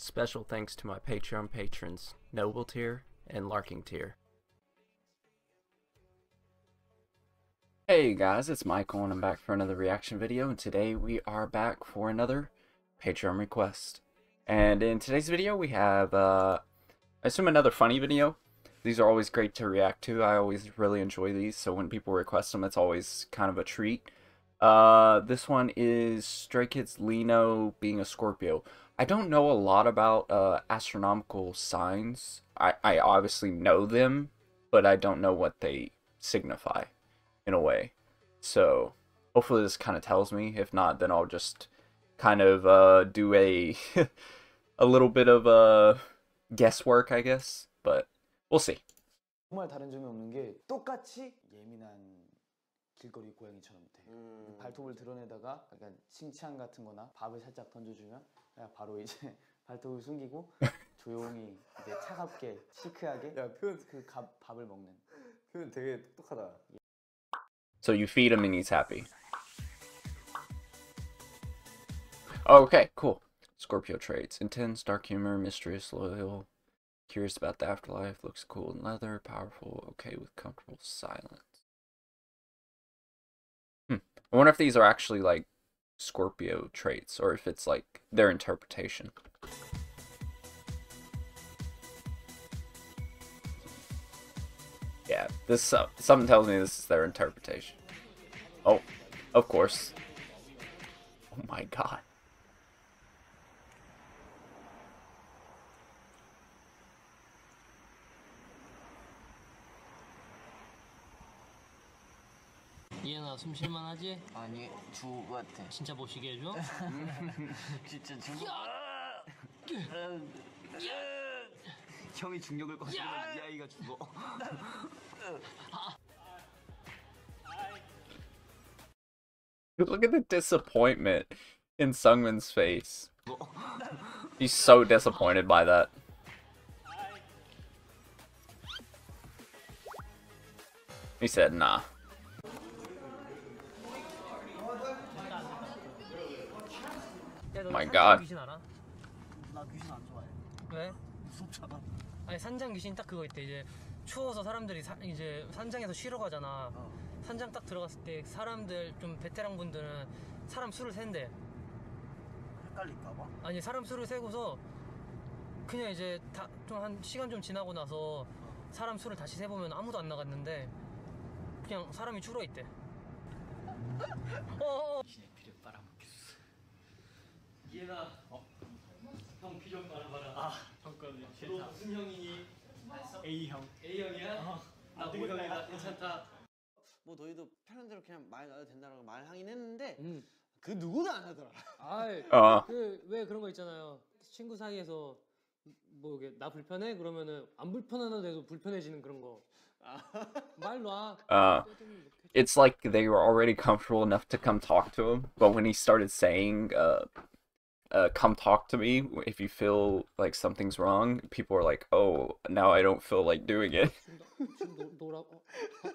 Special thanks to my Patreon patrons, Noble Tier and Larking Tier. Hey guys, it's Michael and I'm back for another reaction video and today we are back for another Patreon request. And in today's video we have, uh, I assume another funny video. These are always great to react to. I always really enjoy these, so when people request them it's always kind of a treat. Uh, this one is Stray Kids Lino being a Scorpio. I don't know a lot about uh, astronomical signs. I, I obviously know them, but I don't know what they signify in a way. So hopefully this kind of tells me. If not, then I'll just kind of uh, do a a little bit of uh, guesswork, I guess. But we'll see. 정말 다른 점이 없는 게 똑같이 예민한 길거리 고양이처럼 돼. 발톱을 드러내다가 약간 칭찬 같은 거나 밥을 살짝 던져주면 그냥 바로 이제 발톱을 숨기고 조용히 이제 차갑게 시크하게 야 표현 그 가- 밥을 먹는 표현 되게 똑똑하다. So you feed him and he's happy. Okay, cool. Scorpio traits. Intense, dark humor, mysterious, loyal, curious about the afterlife, looks cool in leather, powerful, okay with comfortable silence. I wonder if these are actually like Scorpio traits or if it's like their interpretation. Yeah, this uh, something tells me this is their interpretation. Oh, of course. Oh my god. 이해나 숨 쉴만하지? 아니 죽을 것 같아 진짜 못 쉬게 해줘? 진짜 죽을 형이 중력을 거스르면 이 아이가 죽어 Look at the disappointment in Sungmin's face. He's so disappointed by that. He said, nah. My God. 귀신 알아? 나 귀신 안 좋아해. 왜? 무섭잖아. 아니 산장 귀신 딱 그거 있대. 이제 추워서 사람들이 사- 이제 산장에서 쉬러 가잖아. 어. 산장 딱 들어갔을 때 사람들 좀 베테랑 분들은 사람 수를 센대. 헷갈릴까봐? 아니 사람 수를 세고서 그냥 이제 다좀한 시간 좀 지나고 나서 사람 수를 다시 세보면 아무도 안 나갔는데 그냥 사람이 줄어 있대. 귀신의 피를 빨아먹겠어 얘나 형피좀 말아봐라 아 잠깐만 너 무슨 형이니? A형 A형이야? 어. 나 O형이다 괜찮다 뭐 너희도 편한 대로 그냥 말 놔도 된다라고 말하긴 했는데 음. 그 누구도 안 하더라. 아이 Uh, 그왜 그런 거 있잖아요 친구 사이에서 뭐 이게 나 불편해 그러면은 안 불편하는데도 불편해지는 그런 거말 놔. uh, it's like they were already comfortable enough to come talk to him, but when he started saying, uh, uh, come talk to me if you feel like something's wrong, people are like, oh, now I don't feel like doing it. 지금 노, 노라 어, 어,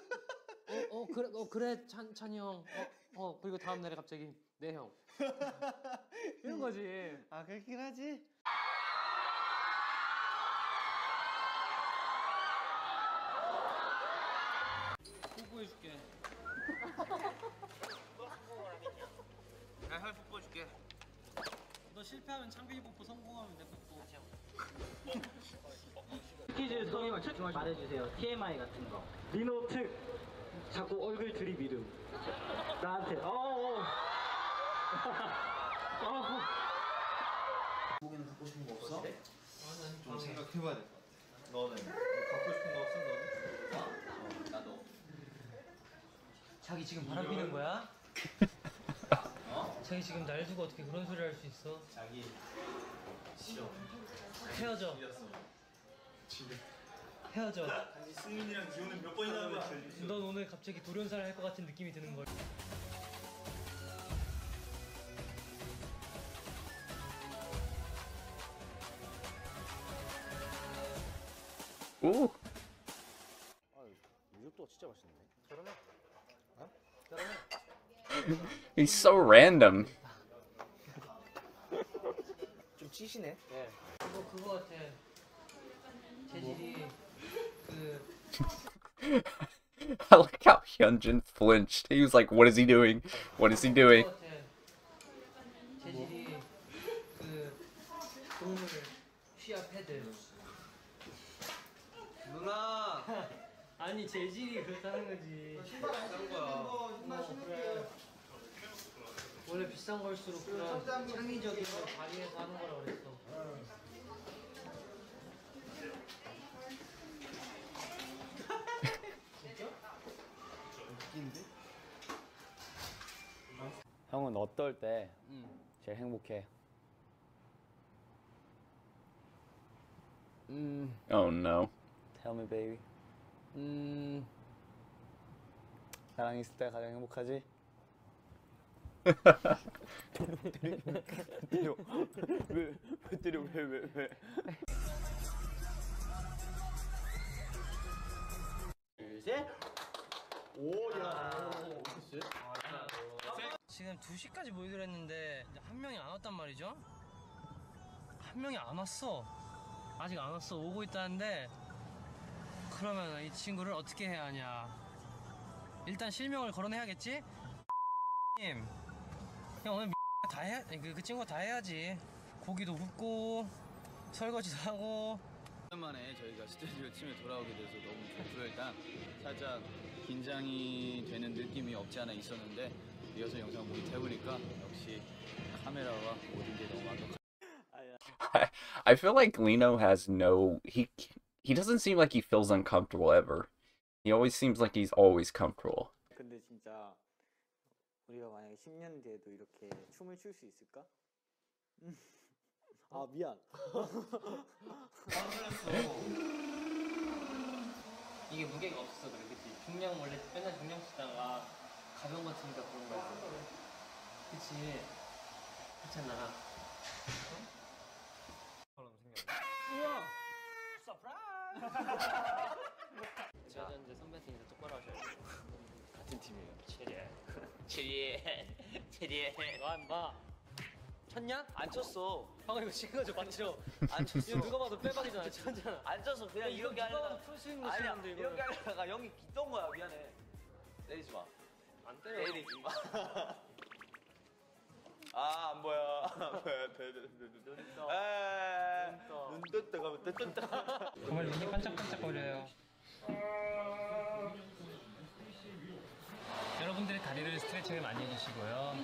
어, 어 그래 어 그래 찬 찬이 형. 어, 어 그리고 다음 날에 갑자기 네 형. 이런 거지. 아 그렇긴 하지. 실패하면 창빈이 뽀뽀 성공하면 내 뽀뽀. 퀴즈 소개만 집중하시고 말해주세요. TMI 같은 거. 리노 특. 자꾸 얼굴 들이밀음. 나한테. 어. 어. 어. 고기는 갖고 싶은 거 없어? 좀 생각해봐야 될 것 같아. 너는 갖고 싶은 거 없어 너는? 어 나도. 자기 지금 바람 피는 거야? 어? 자기 지금 날 두고 어떻게 그런 소리 할 수 있어? 자기 싫어. 헤어져. 지금. 헤어져. 아니 승민이랑 기호는 몇 번이나 한 거야? 넌 오늘 갑자기 돌연사를 할 것 같은 느낌이 드는 걸. Ooh. 미역도가 진짜 맛있는데. He's so random. 좀 찌시네. 네. 이거 그거 같아. 재질이 그 I like how Hyunjin flinched. He was like, "What is he doing? What is he doing?" 그 아니 재질이 그렇다는 거지. 신발 안 신는 거 신발 신는 게 원래 비싼 걸수록 그런 창의적인 걸 발휘해서 하는 거라 그랬어. 형은 어떨 때 제일 행복해? 음, Oh no. tell me baby. 음, 나랑 있을 때 가장 행복하지? 때려, 왜, 왜 때려, 왜, 왜, 왜? 지금 2시까지 모이기로 했는데 한 명이 안 왔단 말이죠? 한 명이 안 왔어. 아직 안 왔어. 오고 있다는데 그러면 이 친구를 어떻게 해야 하냐? 일단 실명을 거론해야겠지? 님, 형 오늘 다 해야 그, 그 친구 다 해야지. 고기도 굽고 설거지도 하고 오랜만에 저희가 스튜디오 팀에 돌아오게 돼서 너무 좋고요. 일단 살짝 긴장이 되는 느낌이 없지 않아 있었는데 리허설 영상 모니터 해보니까 역시 카메라와 모든 게 너무 완벽한 I, I feel like Lino has no he he doesn't seem like he feels uncomfortable ever. He always seems like he's always comfortable. 근데 진짜 우리가 만약에 10년 뒤에도 이렇게 춤을 출 수 있을까? 아 미안 이게 무게가 없어서 그래, 그치? 중량 원래 맨날 중량 치다가 가벼운 거 치니까 그런 거야. 그치? 그렇잖아. 우와! 서프라이즈! 제가 이제 선배님인데 똑바로 하셔야 돼. 같은 팀이에요 체리해. 체리해 체리해 너 임마. 쳤냐? 안 쳤어 방금 이거 찍은 거죠, 맞죠? 안 쳤어 누가 봐도 빼박이잖아, 쳤잖아. 안 쳤어 그냥 이거 이렇게 누가 봐도 하려다 풀스윙 아니야 놓치는데, 이거. 이렇게 하려다가 형이 기던 거야 미안해 내리지 마 안 때려. 내리지 마 아 안 보여 안 보여 눈떠 눈 떴다 가면 떴다 정말 눈이 반짝반짝거려요. 여러분들이 다리를 스트레칭을 많이 해주시고요.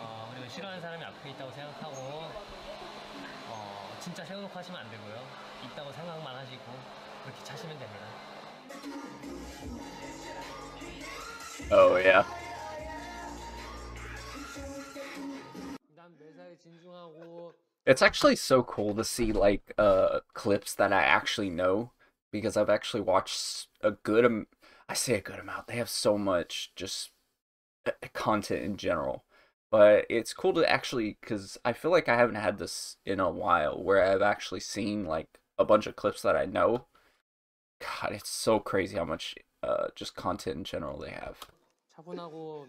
어, 그리고 싫어하는 사람이 앞에 있다고 생각하고, 어, 진짜 세워놓고 하시면 안 되고요. 있다고 생각만 하시고, 그렇게 차시면 됩니다. Oh yeah. 난 매사에 진중하고, It's actually so cool to see like uh clips that I actually know because I've actually watched a good am- I say a good amount. They have so much just uh, content in general. But it's cool to actually cuz I feel like I haven't had this in a while where I've actually seen like a bunch of clips that I know. God, it's so crazy how much uh just content in general they have. 차분하고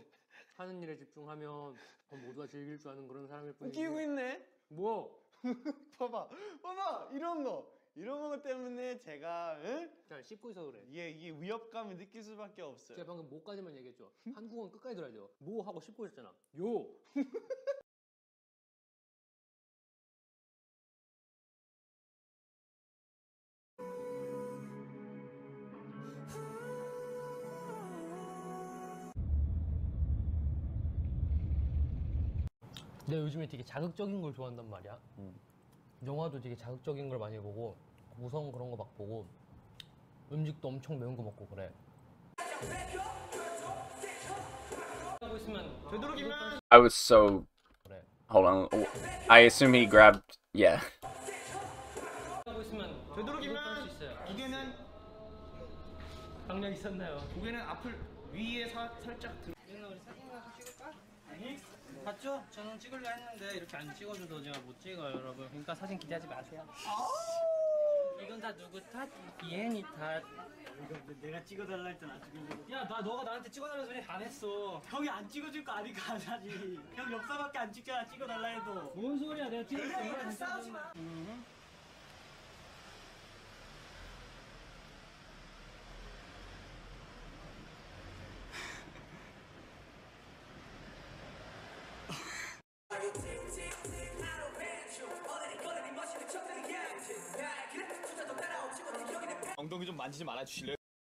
하는 일에 집중하면 더 모두가 즐길 줄 아는 그런 사람일 뿐이지. 웃기고 있네 뭐? 봐봐 봐봐 이런 거 이런 거 때문에 제가 응? 잘 씹고 있어 그래. 이게 이게 위협감을 느낄 수밖에 없어요 제가 방금 뭐까지만 얘기했죠. 한국어는 끝까지 들어야 돼요. 뭐 하고 씹고 있잖아. 요. 내가 요즘에 되게 자극적인 걸 좋아한단 말이야. 영화도 되게 자극적인 걸 많이 보고 무서운 그런 거 막 보고 음식도 엄청 매운 거 먹고 그래. 되도록이면 I was so. Hold on. Oh, I assume he grabbed yeah. 되도록이면 할수 있어요. 무게는 강력 있었나요? 무게는 앞을 위에 사, 살짝 들 찍을까? 봤죠? 저는 찍으려 했는데 이렇게 안 찍어줘도 제가 못 찍어요 여러분 그러니까 사진 기대하지 마세요 이건 다 누구 탓? 이엔이 탓 내가 찍어달라 했잖아 찍으려고 야, 나 너가 나한테 찍어달라는 소리 안 했어. 형이 안 찍어줄 거 아니까 사실 형 엽사밖에 안 찍잖아 찍어달라 해도 뭔 소리야? 내가 찍을 때 엉덩이 좀 만지지 말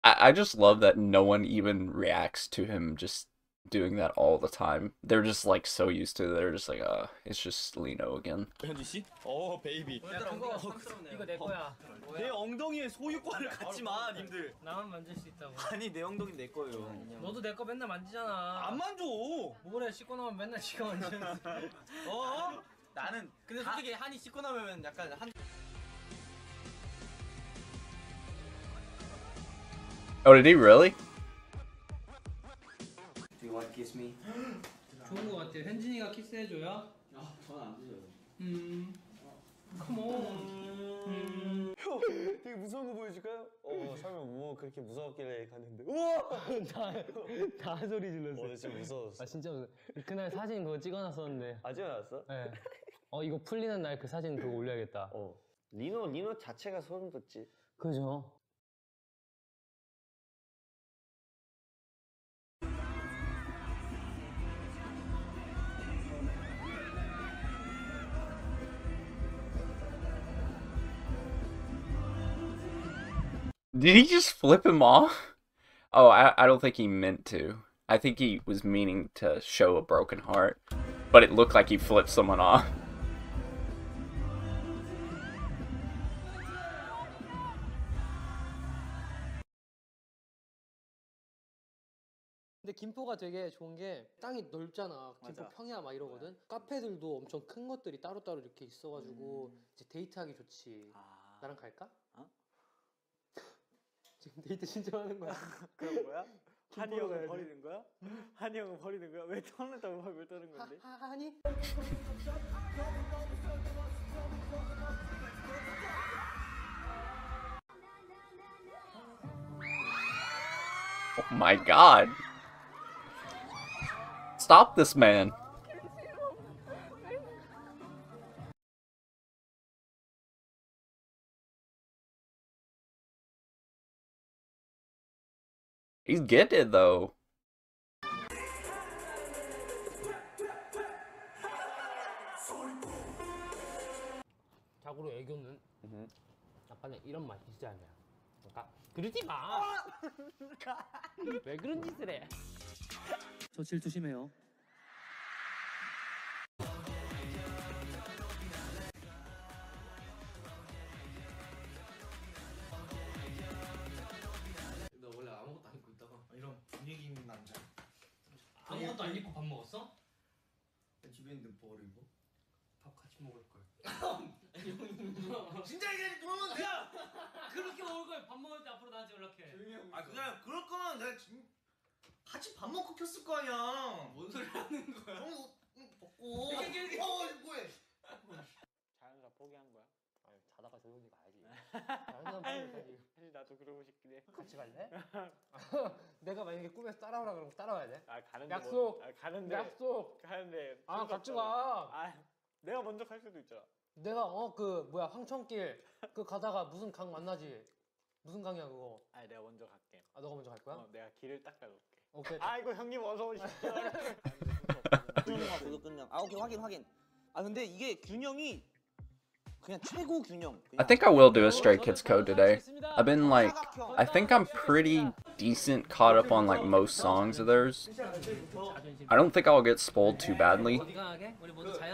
I, I just love that no one even reacts to him just doing that all the time. They're just like so used to it. They're just like, uh, it's just Lino again. 현지 씨? 어 베이비. 야 그거 이거 내 거야 내 엉덩이에 소유권을 갖지 마, 님들. 나만 만질 수 있다고 아니 내 엉덩이 내 거예요. 너도 내 거 맨날 만지잖아 안 만져. 뭐래 씻고 나면 맨날 지가 만지면서 어? 나는 근데 솔직히 한이 씻고 나면 약간 한 Oh, did he really? Do you want to kiss me? 좋은 거 같아요 현진이가 키스해줘요? 아, 저는 안 되죠. 음 컴온 되게 무서운 거 보여줄까요? 어 설마 뭐 그렇게 무서웠길래 갔는데 우와 다 소리 질렀어. 어 진짜 무서웠어 아 진짜 무서워. 그날 사진 그거 찍어놨었는데. 안 왔어? 네. 어 이거 풀리는 날 그 사진 그거 올려야겠다. 어 리노 리노 자체가 소름 돋지 그죠? Did he just flip him off? Oh, I, I don't think he meant to. I think he was meaning to show a broken heart, but it looked like he flipped someone off. 근데 김포가 되게 좋은 게 땅이 넓잖아. 김포 맞아. 평야 막 이러거든. 카페들도 엄청 큰 것들이 따로따로 이렇게 있어가지고 이제 데이트하기 좋지. 아, 나랑 갈까? 어? 지금 데이트 신청하는 거야. 그런 거야? 한이 가야지. 버리는 거야? 한이 형을 버리는 거야? 왜 떠는다고 왜 떠는 하, 건데? 하, 하니? Oh my god. Stop this man. He's getting it though. 자고로 애교는 약간 이런 맛이 있잖아요. 그러니까 그러지 마. 왜 그런 짓을 해? 저 질투 심해요. 아무것도 안 입고 밥 먹었어? 집에 있는데 뭘 입어? 밥 같이 먹을 걸 진짜 이게 그러면 야! 그렇게 먹을 거야 밥 먹을 때 앞으로 나한테 연락해 아 그냥 그럴 거면 내가 진... 같이 밥 먹고 켰을 거 아니야. 뭔 소리 하는 거야 형옷 벗고. 이렇게, 이렇게. 어 뭐해? 자연스럽 포기한 거야? 아니, 자다가 조용히 가야지. 자연스러운 가야지. 나도 그러고 싶긴 해. 같이 갈래? 내가 만약에 꿈에서 따라오라 그러면 따라와야 돼? 아 가는데 약속! 뭐, 아, 가는데 약속. 가는데 아 같이. 가. 아 내가 먼저 갈 수도 있잖아. 내가 어 그 뭐야 황천길 그 가다가 무슨 강 만나지? 무슨 강이야 그거? 아 내가 먼저 갈게. 아 너가 먼저 갈 거야? 어, 내가 길을 닦아놓을게. 오케이. 아이고 형님 어서 오십시오. 균형과 고도근형. 아 오케이 확인 확인. 아 근데 이게 균형이. I think I will do a Stray Kids Code today. I've been like, I think I'm pretty decent caught up on like most songs of theirs. I don't think I'll get spoiled too badly.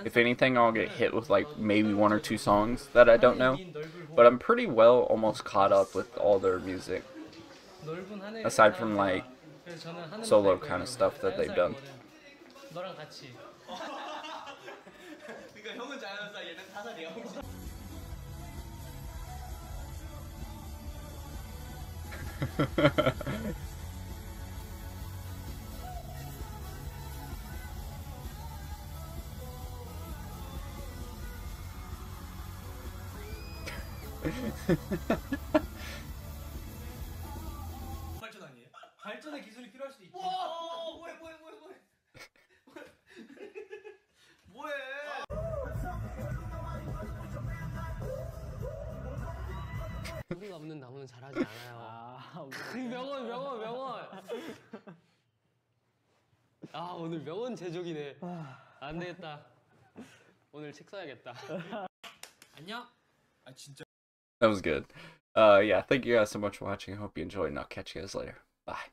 If anything, I'll get hit with like maybe one or two songs that I don't know. But I'm pretty well almost caught up with all their music. Aside from like solo kind of stuff that they've done. 발전 아니에요? 발전의 기술이 필요할 수도 있지 와 뭐해 뭐해 뭐해 뭐해. 뭐해? 우리가 없는 나무는 자라지 않아요. 아 명언 명언 명언. 아 오늘 명언 제조기네. 안 되겠다. 오늘 책 써야겠다. 안녕 아 진짜. That was good. uh, yeah, thank you guys so much for watching. I hope you enjoyed, and I'll catch you guys later. Bye.